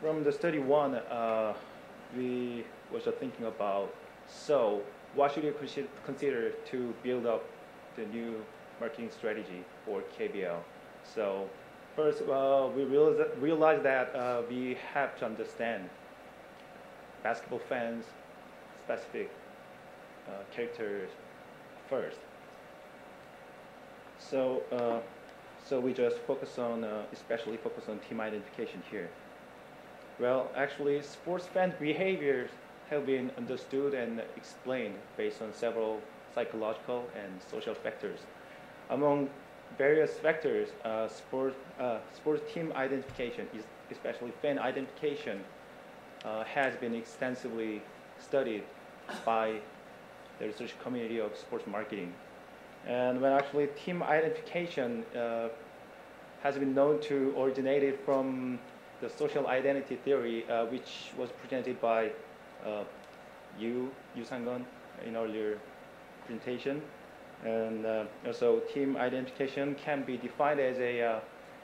from the study one, uh, we was just thinking about so what should you consider to build up the new marketing strategy for KBL? So first, uh, we realize that, realize that uh, we have to understand basketball fans' specific uh, characters first. So, uh, so we just focus on, uh, especially focus on team identification here. Well, actually, sports fan behaviors have been understood and explained based on several psychological and social factors. Among various factors, uh, sport, uh, sports team identification, especially fan identification, uh, has been extensively studied by the research community of sports marketing. And when actually team identification uh, has been known to originate from the social identity theory, uh, which was presented by uh, Yu, Yu Sangon in earlier presentation. And uh, also team identification can be defined as a uh,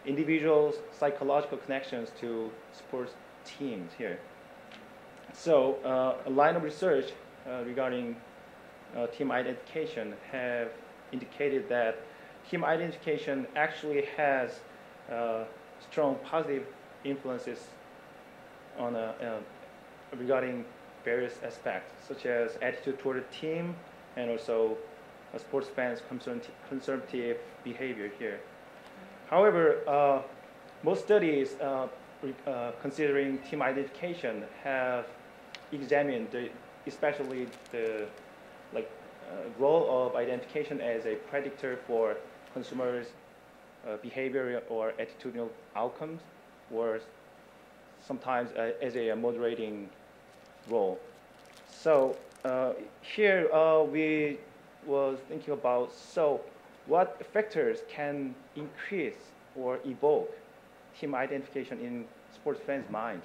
individual's psychological connections to sports teams here. So uh, a line of research uh, regarding team identification have indicated that team identification actually has strong positive influences on a, uh, regarding various aspects, such as attitude toward the team and also a sports fans' conservative behavior here. However, uh, most studies uh, uh, considering team identification have examined the, especially the like uh, role of identification as a predictor for consumers' uh, behavior or attitudinal outcomes, or sometimes as a moderating role. So uh, here uh, we was thinking about so what factors can increase or evoke team identification in sports fans' mind.